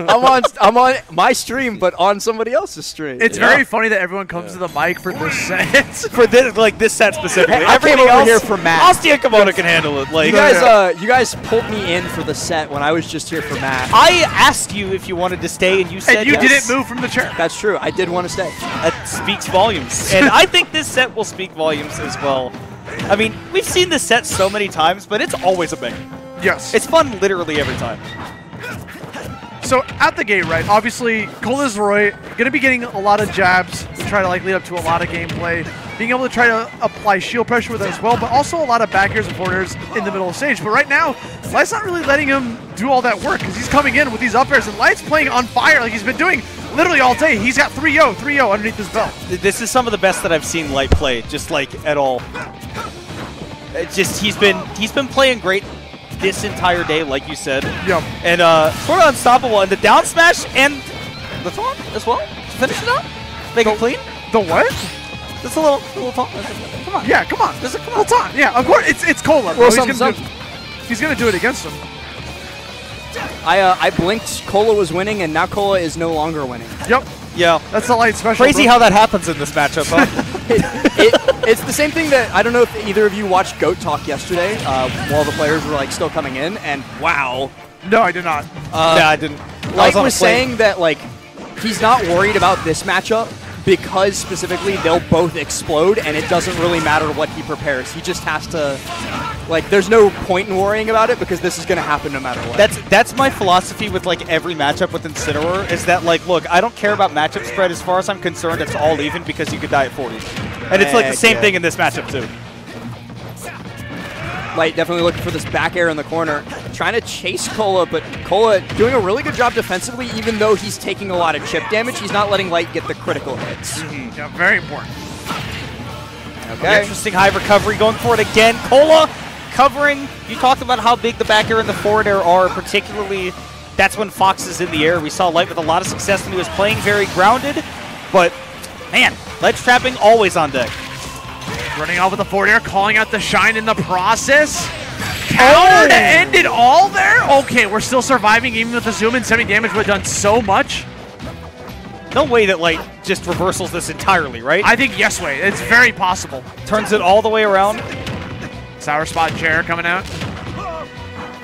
I'm on I'm on my stream, but on somebody else's stream. It's very funny that everyone comes to the mic for this set. for this, like this set specifically. Hey, I came Everything over else, here for Matt. Austin Kimono can handle it. Like you guys, uh, you guys pulled me in for the set when I was just here for Matt. I asked you if you wanted to stay, and you said and you yes. didn't move from the chair. That's true. I did want to stay. That speaks volumes, and I think this set will speak volumes as well. I mean, we've seen this set so many times, but it's always a banger. Yes. It's fun literally every time. So at the gate, right? Obviously, Kola's Roy going to be getting a lot of jabs to try to like lead up to a lot of gameplay. Being able to try to apply shield pressure with it as well, but also a lot of back airs and corners in the middle of stage. But right now, Light's not really letting him do all that work because he's coming in with these up airs and Light's playing on fire like he's been doing literally all day. He's got 3-0, 3-0 underneath his belt. This is some of the best that I've seen Light play, just like at all. It's just he's been he's been playing great this entire day, like you said. Yep. And uh, sort of unstoppable. And the down smash and the taunt as well to finish it up, make it clean. The what? Just a little, little taunt. Come on. Yeah, come on. Just a, come on. Hold on. Yeah, of course. It's it's Kola. Bro. Well, He's gonna do, he's gonna do it against him. I uh, I blinked. Kola was winning, and now Kola is no longer winning. Yep. Yeah. That's the light special. Crazy bro. how that happens in this matchup, huh? it, it, it's the same thing that I don't know if either of you watched Goat Talk yesterday uh, while the players were like still coming in, and wow, No, I did not. uh, yeah, I didn't. Light I on was saying that like he's not worried about this matchup because specifically they'll both explode, and it doesn't really matter what he prepares. He just has to like. There's no point in worrying about it because this is going to happen no matter what. That's that's my philosophy with like every matchup with Incineroar is that like look I don't care about matchup spread as far as I'm concerned it's all even because you could die at 40 and it's like the same yeah. thing in this matchup too. Light definitely looking for this back air in the corner, trying to chase Kola, but Kola doing a really good job defensively, even though he's taking a lot of chip damage. He's not letting Light get the critical hits. Mm-hmm. Yeah, very important. Okay. Interesting high recovery going for it again. Kola covering. You talked about how big the back air and the forward air are, particularly that's when Fox is in the air. We saw Light with a lot of success when he was playing very grounded, but man, ledge trapping always on deck. Running off with the forward air, calling out the shine in the process. Oh! Counter to end it all there? Okay, we're still surviving even with the zoom in 70 damage, but done so much. No way that Light just reversals this entirely, right? I think yes way. It's very possible. Turns it all the way around. Sour spot chair coming out.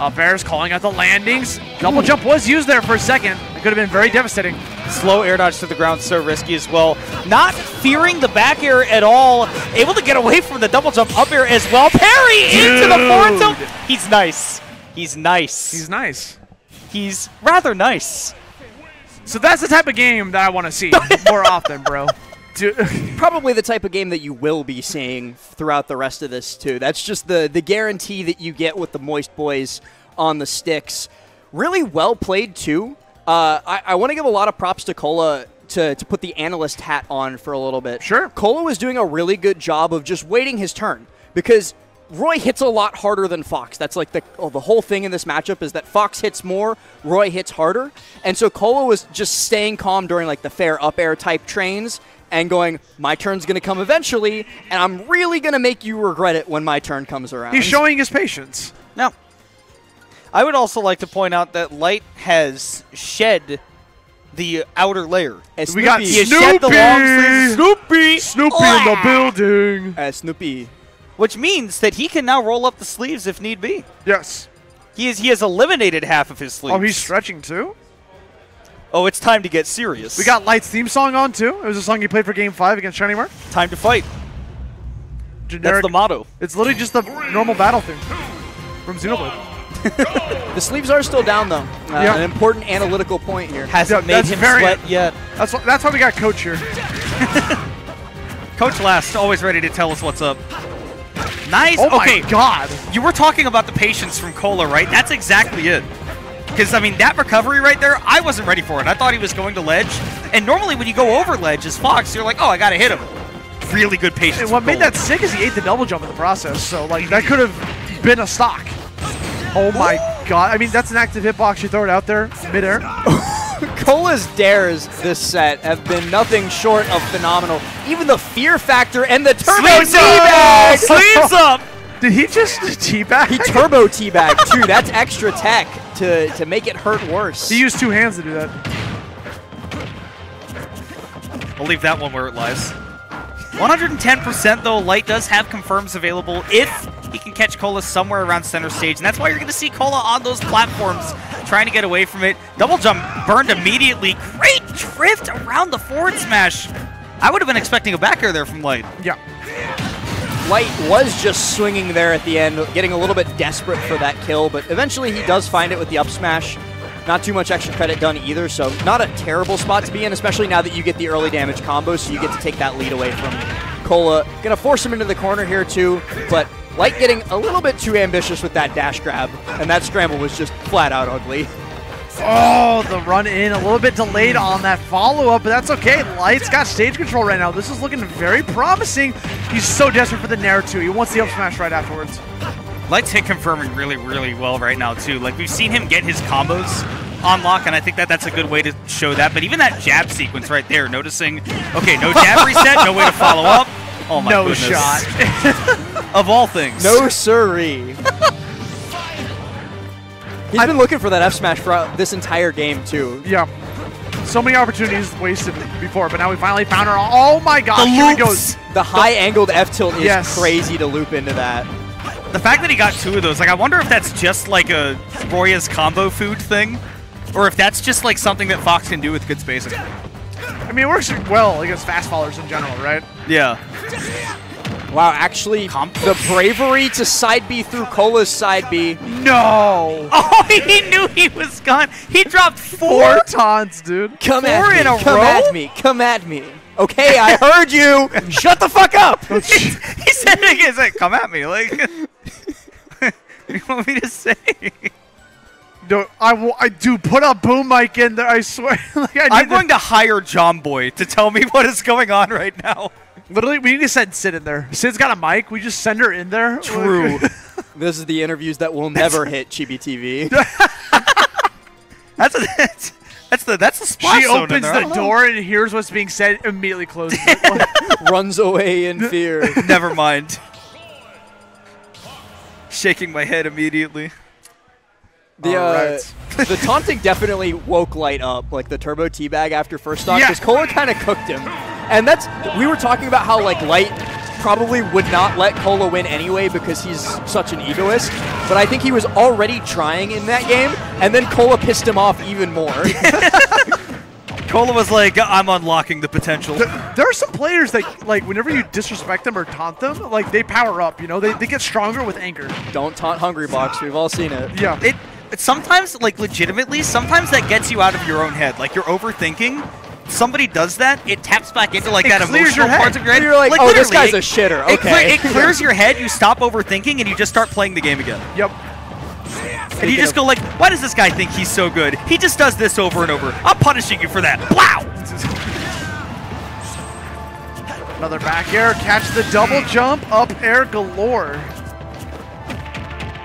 Up airs calling out the landings. Double jump was used there for a second. It could have been very devastating. Slow air dodge to the ground, so risky as well. Not fearing the back air at all. Able to get away from the double jump up air as well. Parry into the forward tilt. He's nice. He's nice. He's nice. He's rather nice. So that's the type of game that I want to see more often, bro. Dude. Probably the type of game that you will be seeing throughout the rest of this too. That's just the the guarantee that you get with the Moist Boys on the sticks. Really well played too. Uh, I, I want to give a lot of props to Kola to, to put the analyst hat on for a little bit. Sure. Kola was doing a really good job of just waiting his turn because Roy hits a lot harder than Fox. That's like the oh, the whole thing in this matchup is that Fox hits more, Roy hits harder, and so Kola was just staying calm during like the fair up air type trains and going, my turn's gonna come eventually, and I'm really gonna make you regret it when my turn comes around. He's showing his patience. Now, I would also like to point out that Light has shed the outer layer. And We got Snoopy, He shed the long sleeves. Snoopy! Snoopy in the building. uh, Snoopy. Which means that he can now roll up the sleeves if need be. Yes. He, is, he has eliminated half of his sleeves. Oh, he's stretching too? Oh, it's time to get serious. We got Light's theme song on too. It was a song he played for Game 5 against Shiny Mark. time to fight. Generic. That's the motto. It's literally just the normal battle theme from Xenoblade. The sleeves are still down though. Uh, Yeah. An important analytical point here. Hasn't Yeah, made him very- sweat yet. That's why, that's why we got Coach here. Coach Last, always ready to tell us what's up. Nice. Oh okay, my god. you were talking about the patience from Kola, right? That's exactly it. Because, I mean, that recovery right there, I wasn't ready for it. I thought he was going to ledge. And normally when you go over ledge as Fox, you're like, oh, I got to hit him. Really good patience. And what made that sick is he ate the double jump in the process. So, like, that mm-hmm. could have been a stock. Oh my god. I mean, that's an active hitbox. You throw it out there, midair. Kola's dares this set have been nothing short of phenomenal. Even the fear factor and the turbo Sleeves up! teabag. Sleeves up! Did he just teabag? He turbo teabag too. That's extra tech. To, to make it hurt worse. He used two hands to do that. I'll leave that one where it lies. 110% though, Light does have confirms available if he can catch Kola somewhere around center stage, and that's why you're going to see Kola on those platforms trying to get away from it. Double jump burned immediately. Great drift around the forward smash. I would have been expecting a back air there from Light. Yeah. Light was just swinging there at the end, getting a little bit desperate for that kill, but eventually he does find it with the up smash. Not too much extra credit done either, so not a terrible spot to be in, especially now that you get the early damage combo, so you get to take that lead away from Kola. Gonna force him into the corner here too, but Light getting a little bit too ambitious with that dash grab, and that scramble was just flat out ugly. Oh, the run in, a little bit delayed on that follow-up, but that's okay. Light's got stage control right now. This is looking very promising. He's so desperate for the Nair too. He wants the up smash right afterwards. Light's hit confirming really, really well right now, too. Like, we've seen him get his combos on lock, and I think that that's a good way to show that. But even that jab sequence right there, noticing, okay, no jab reset, no way to follow up. Oh my no goodness. No shot. of all things. No siree. He's been looking for that F smash for uh, this entire game too. yeah. So many opportunities wasted before, but now we finally found her. Oh my gosh, The here he goes. The high angled F tilt is Yes. crazy to loop into that. The fact that he got two of those, like, I wonder if that's just like a Roya's combo food thing, or if that's just like something that Fox can do with good spacing. I mean, it works well against fast followers in general, right? Yeah. Wow, actually, the bravery to side B through Kola's side B. No. Oh, he knew he was gone. He dropped four. Four taunts, dude. Come Four at me. in a come row? at me. Come at me. Okay, I heard you. Shut the fuck up. he said it again. He's like, come at me. Like, what do you want me to say? No, I, will, I do put a boom mic in there. I swear. like, I I'm going to hire John Boy to tell me what is going on right now. To, literally. We need to send Sid in there. Sid's got a mic. We just send her in there. True. This is the interviews that will never hit Chibi TV. That's a, that's, that's the that's the splash she opens the door and hears what's being said. Immediately closes it. Runs away in fear. Never mind. Shaking my head immediately. The uh, Alright. the taunting definitely woke Light up, like the turbo teabag after first stock, Yeah. because Kola kind of cooked him. And that's we were talking about how like Light probably would not let Kola win anyway because he's such an egoist. But I think he was already trying in that game, and then Kola pissed him off even more. Kola was like, I'm unlocking the potential. there are some players that, like, whenever you disrespect them or taunt them, like, they power up. You know, they, they get stronger with anger. Don't taunt Hungry Box. We've all seen it. Yeah. it, it sometimes like legitimately sometimes that gets you out of your own head like you're overthinking somebody does that it taps back into like It that emotional parts of your head You're like, oh, this guy's a it- shitter. it, cle- Okay. it clears your head you stop overthinking and you just start playing the game again Yep. and you just go like why does this guy think he's so good he just does this over and over i'm punishing you for that wow Another back air. Catch the double jump. Up air galore.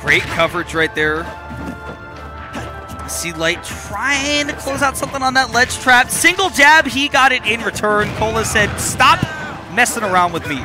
great coverage right there See Light trying to close out something on that ledge trap. Single jab, he got it in return. Kola said, stop messing around with me.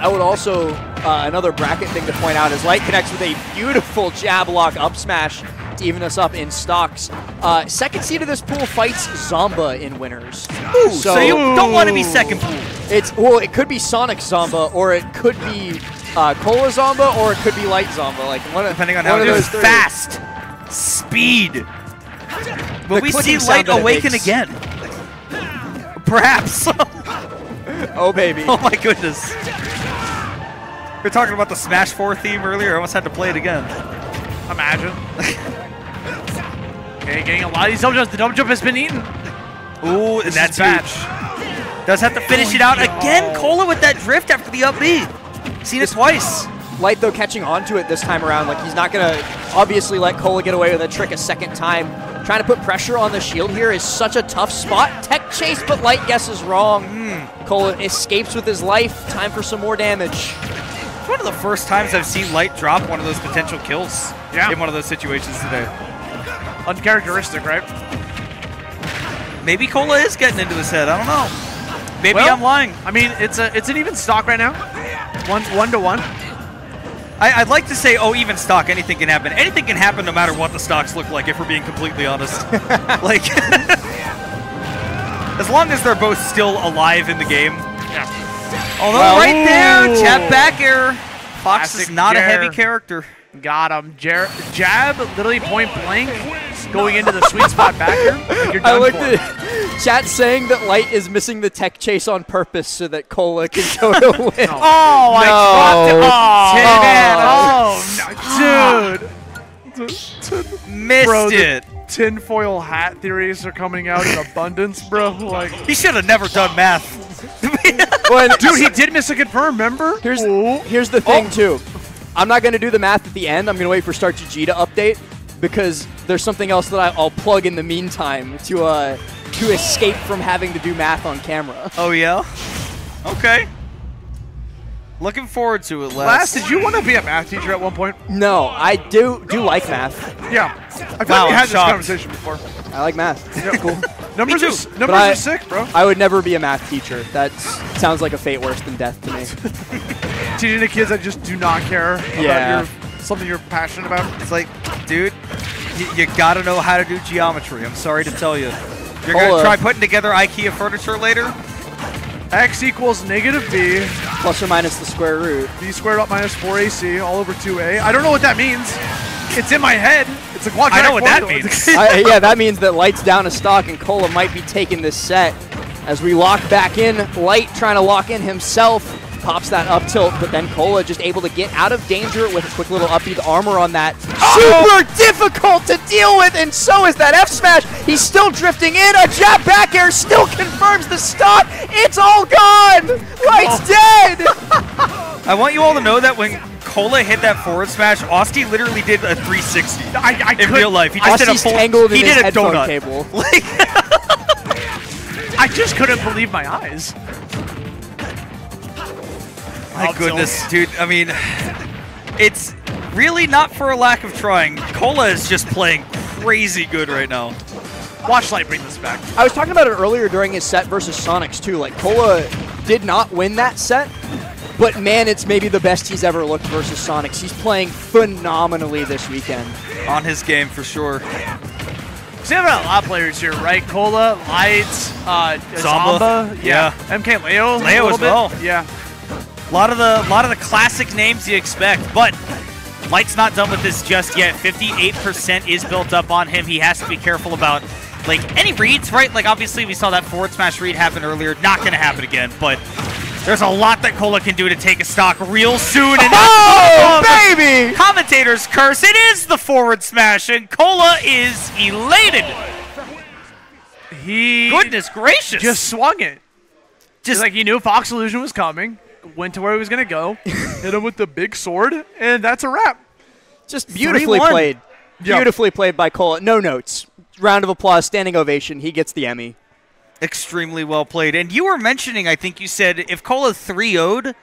I would also, uh, another bracket thing to point out is Light connects with a beautiful jab lock up smash to even us up in stocks. Uh, second seed of this pool fights Zomba in winners. Ooh, so, you don't want to be second pool. It's well, it could be Sonix Zomba, or it could be uh, Kola Zomba, or it could be Light Zomba. Like one, of- Depending on one how of it those is. Fast, speed. Will The we see Light sound that it awaken again? Perhaps. Oh baby. oh my goodness. We were talking about the Smash 4 theme earlier. I almost had to play it again. Imagine. okay, getting a lot of these double jumps. The double jump has been eaten. Ooh, and that's bad. huge. Does have to finish Oh, it out. no. Again, Kola with that drift after the up B. Seen it twice. Light though catching onto it this time around. Like he's not gonna obviously let Kola get away with a trick a second time. Trying to put pressure on the shield here is such a tough spot. Tech chase, but Light guesses wrong. Hmm. Kola escapes with his life. Time for some more damage. It's one of the first times I've seen Light drop one of those potential kills Yeah. in one of those situations today. Uncharacteristic, right? Maybe Kola is getting into his head. I don't know. Maybe Well- I'm lying. I mean, it's a it's an even stock right now. One one to one. I, I'd like to say, oh, even stock, anything can happen. Anything can happen no matter what the stocks look like, if we're being completely honest. like, as long as they're both still alive in the game. Although Well, right there, ooh. jab back air. Fox is Classic not a heavy character. Got him. Jer- jab, literally point blank, going into the sweet spot back here. Like you're I done looked for. at chat saying that Light is missing the tech chase on purpose so that Kola can go to win. Oh, I No. dropped it. Oh, oh. oh, no, dude. missed Bro, the- it. Tinfoil hat theories are coming out in abundance, bro. Like, He should have never done math. Well, dude, he did miss a confirm. Remember? Here's Ooh. here's the thing Oh. too. I'm not gonna do the math at the end. I'm gonna wait for Start GG to update because there's something else that I, I'll plug in the meantime to uh to escape from having to do math on camera. Oh, yeah? Okay. Looking forward to it, Les. Last, did you want to be a math teacher at one point? No, I do do like math. Yeah. I feel Wow, like we I'm had this shocked. conversation before. I like math. Yeah, cool. Numbers, too. are, s- numbers I- are sick, bro. I would never be a math teacher. That sounds like a fate worse than death to me. Teaching the kids that just do not care about your, something you're passionate about. It's like, dude, you, you gotta know how to do geometry. I'm sorry to tell you. You're Hold gonna up. try putting together IKEA furniture later? X equals negative b, Plus or minus the square root. b squared up minus 4ac all over 2a. I don't know what that means. It's in my head. It's a quadratic I know what that means. I, yeah, that means that Light's down a stock and Kola might be taking this set. As we lock back in, Light trying to lock in himself. Pops that up tilt, but then Kola just able to get out of danger with a quick little up B. Armor on that. Oh! Super difficult to deal with, and so is that F smash. He's still drifting in. A jab back air still confirms the stop. It's all gone. Light's oh. dead. I want you all to know that when Kola hit that forward smash, Austin literally did a 360 I, I in could- real life. He just did a full. tangled in he his did a donut. cable. Like, I just couldn't believe my eyes. My Up goodness, dude. I mean, it's really not for a lack of trying. Kola is just playing crazy good right now. Watch Light bring this back. I was talking about it earlier during his set versus Sonix too. Like Kola did not win that set, but man, it's maybe the best he's ever looked versus Sonix. He's playing phenomenally this weekend. On his game for sure. So you have a lot of players here, right? Kola, Lights, uh, Zomba, Zomba, yeah. MK Leo, Leo little as bit. well. Yeah. A lot of the lot of the classic names you expect, but Light's not done with this just yet. 58% is built up on him. He has to be careful about like any reads, right? Like obviously we saw that forward smash read happen earlier. Not gonna happen again, but there's a lot that Kola can do to take a stock real soon. And Oh, the baby! Commentator's curse. It is the forward smash, and Kola is elated. He Goodness gracious! just swung it. just Just like he knew Fox Illusion was coming, went to where he was going to go, hit him with the big sword, and that's a wrap. Just beautifully 3-1. played. Yeah. Beautifully played by Kola. No notes. Round of applause, standing ovation. He gets the Emmy. extremely well played. And you were mentioning, I think you said, if Kola 3 0'd,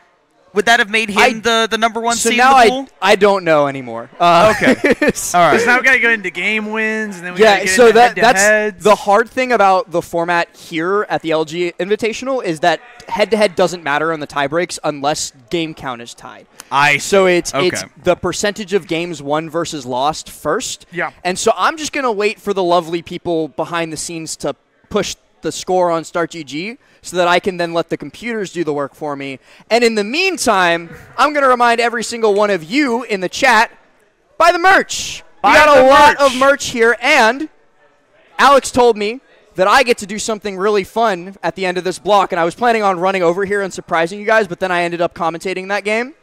would that have made him I- the, the number one So seed now in the pool? I I don't know anymore. Uh, Okay. okay. All Because right. now we got to go into game wins, and then we Yeah, get so into that that's head-to-heads. the hard thing about the format here at the LG Invitational is that head to head doesn't matter on the tiebreaks unless game count is tied. I So it's it's the percentage of games won versus lost first. Yeah. And so I'm just gonna wait for the lovely people behind the scenes to push the score on Start GG so that I can then let the computers do the work for me. And in the meantime, I'm gonna remind every single one of you in the chat buy the merch. Buy we got a lot merch. of merch here, and Alex told me that I get to do something really fun at the end of this block, and I was planning on running over here and surprising you guys, but then I ended up commentating that game.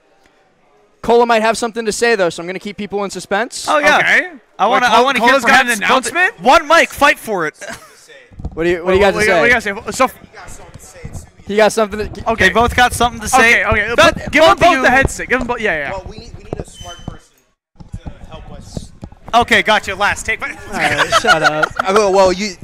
Kola might have something to say though, so I'm going to keep people in suspense. Oh, yeah. Okay. I want to I want to hear Kola's got an announcement? One mic, fight for it. What do you What do you guys What say? we gotta say? So, You got something? To, okay. They both got something to say. Okay, okay. But But give them both of both you- the headset. Give them both. Yeah, yeah. Well, we need we need a smart person to help us. Okay, gotcha. Last take. Shut up. I go, well, you.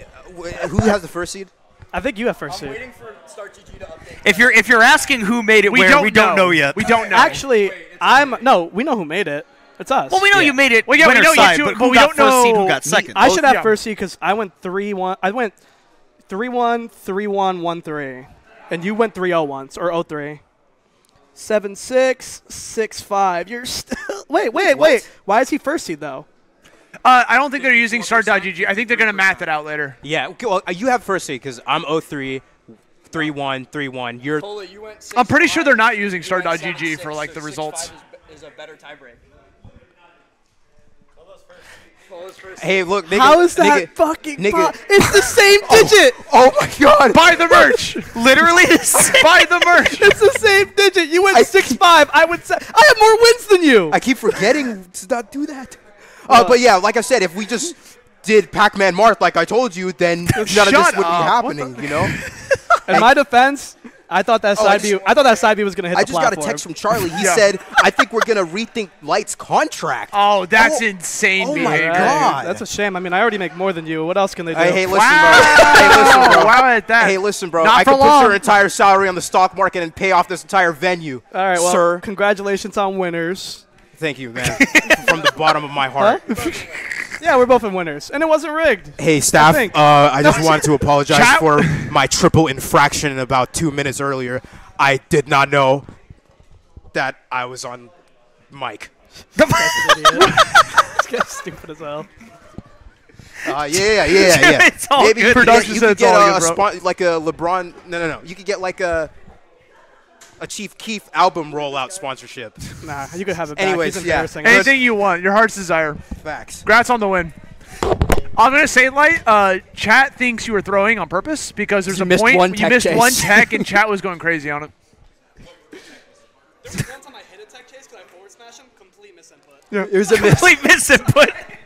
Who has the first seed? I think you have first seed. for Start GG to update. If you're if you're asking who made it we where, don't we don't know, yet. We don't know. Actually, I'm no. We know who made it. It's us. well, we know you made it. Well, yeah, we winner know you side, two- but but we got don't first seed? Who know- got second? I should have yeah. first seed because I went three one. I went three one, three one, one three, and you went three zero once or 0 3. Seven six six five. You're still wait wait wait. Why is he first seed though? Uh, I don't think they're using start.gg. I think they're going to math it out later. Yeah, okay, well, uh, you have first seed because I'm 03, 3 1, 3 1. You're Kola, you went six I'm pretty sure they're not using You went for like the six results. five Is, is a better tiebreak. Hey, look, nigga, How is that nigga, fucking? nigga- po- it's the same digit. Oh my god! Buy the merch. Literally the. Buy the merch. It's the same digit. You went I six five. I would say I have more wins than you. I keep forgetting to not do that. Uh, but yeah, like I said, if we just did Pac-Man Marth like I told you, then none of this would be up. What happening. You know. In my defense, I thought that Oh, side I B. just- I thought that side view was gonna hit the biggest. I the just got a text from Charlie. He Yeah. said, "I think we're gonna rethink Light's contract." Oh, oh that's Oh. insane Oh my behavior. Right. God. That's a shame. I mean, I already make more than you. What else can they do? Hey, hey, listen, Wow. bro. Hey, listen, bro. Wow at that. Hey, listen, bro. Not I for could put your entire salary on the stock market and pay off this entire venue. All right, well, sir. congratulations on winners. Thank you, man. From the bottom of my heart. Yeah, we're both in winners, and it wasn't rigged. Hey, staff. think. Uh, I just wanted to apologize Chat- for my triple infraction about two minutes earlier. I did not know that I was on mic. This guy's stupid as hell. Uh, yeah, yeah, yeah, yeah. It's all Maybe good. you could Production get, you said could it's get all a, good, a bro. spon- like a LeBron. No, no, no. You could get like a a Chief Keef album rollout sponsorship. Nah, you could have it back. Anyways, He's yeah. embarrassing. Any- Anything you want, your heart's desire. Facts. Congrats on the win. I'm gonna say, light. Uh, chat thinks you were throwing on purpose because there's You a missed point one you missed chase. one tech and chat was going crazy on it. There was one time I hit a tech chase because I forward smashed him. Complete misinput. Yeah, It was a. Complete misinput.